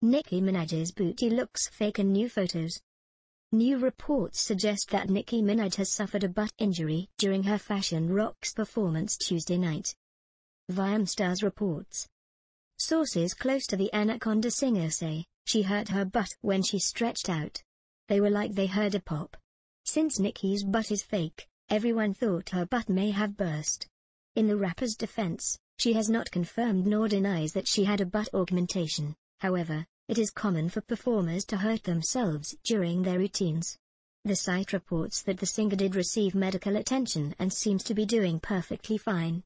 Nicki Minaj's booty looks fake in new photos. New reports suggest that Nicki Minaj has suffered a butt injury during her Fashion Rocks performance Tuesday night. Viamstars reports. Sources close to the Anaconda singer say, she hurt her butt when she stretched out. They were like they heard a pop. Since Nicki's butt is fake, everyone thought her butt may have burst. In the rapper's defense, she has not confirmed nor denies that she had a butt augmentation, however, it is common for performers to hurt themselves during their routines. The site reports that the singer did receive medical attention and seems to be doing perfectly fine.